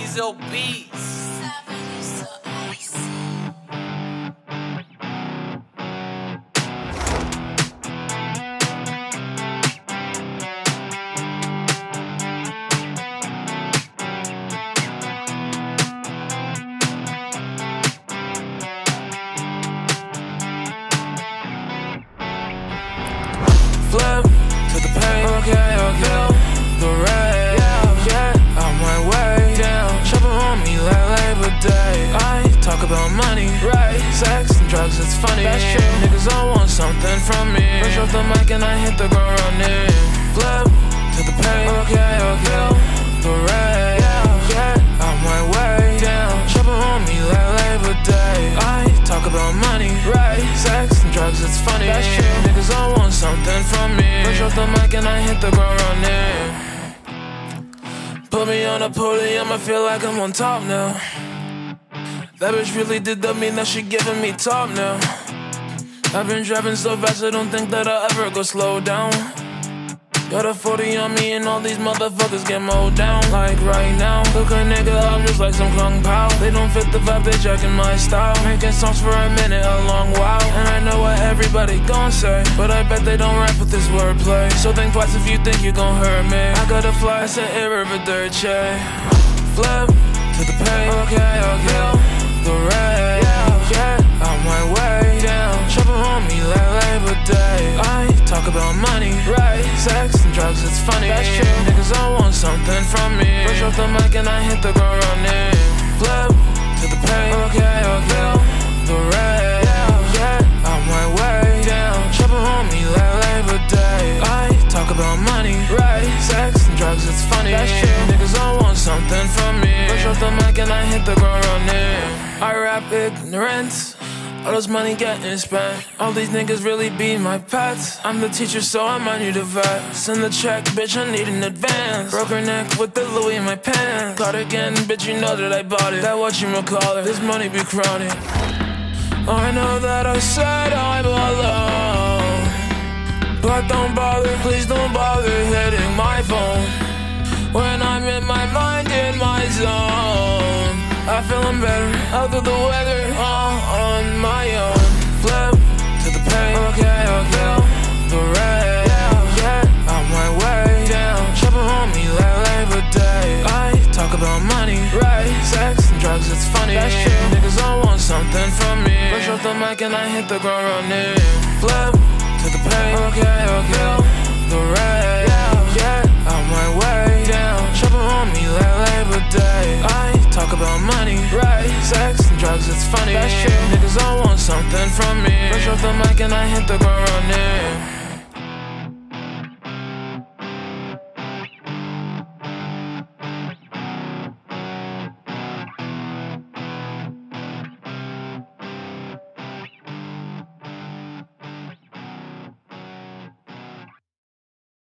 Ezo Beats. Flip to the pain, okay, okay. The rain, talk about money, right? Sex and drugs, it's funny. That's true. Niggas all want something from me. Fresh off the mic and I hit the ground running. Flip to the pain, okay, okay. The rain, yeah, yeah. On my way down, shopping on me like Labor Day. I talk about money, right? Sex and drugs, it's funny. That's true. Niggas all want something from me. Fresh off the mic and I hit the ground running. Put me on a pulley, I'ma feel like I'm on top now. That bitch really did that mean that she giving me top now. I've been driving so fast, I don't think that I'll ever go slow down. Got a 40 on me and all these motherfuckers get mowed down. Like right now Look a nigga up just like some Kung Pao. They don't fit the vibe, they jacking my style. Making songs for a minute, a long while. And I know what everybody gon' say But I bet they don't rap with this wordplay. So think twice if you think you gon' hurt me. I gotta fly, it's an irreverdice Flip to the pain, okay, okay The rain, yeah, yeah On my way down Shopping on me like Labor Day I talk about money, right? Sex and drugs, it's funny. That's true. Niggas all want something from me. Fresh off the mic and I hit the ground running. Flip to the pain, okay, okay. The rain, yeah, my way down, shopping on me like Labor Day. I talk about money, right? Sex and drugs, it's funny. That's true. Niggas all want something from me. Fresh off the mic and I hit the ground running. I rap ignorance. All this money getting spent. All these niggas really be my pets. I'm the teacher, so I might need a vet. Send the check, bitch, I need an advance. Broke her neck with the Louis in my pants. Caught again, bitch, you know that I bought it. That what you call it. This money be crowded. Oh, I know that I said I'm alone. But don't bother, please don't bother hitting my phone. Feeling better, out of the weather, all on my own. Flip to the pain, okay, okay. The rain, yeah, yeah. On my way down, shopping on me like Labor Day. I talk about money, right? Sex and drugs, it's funny. That's true. Niggas all want something from me. Fresh off the mic and I hit the ground running. Flip to the pain, okay, okay. The rain, yeah, yeah. On my way down, shopping on me like Labor Day. I talk about money, right? Sex and drugs, it's funny. That's true. Niggas all want something from me. Push off the mic and I hit the ground running.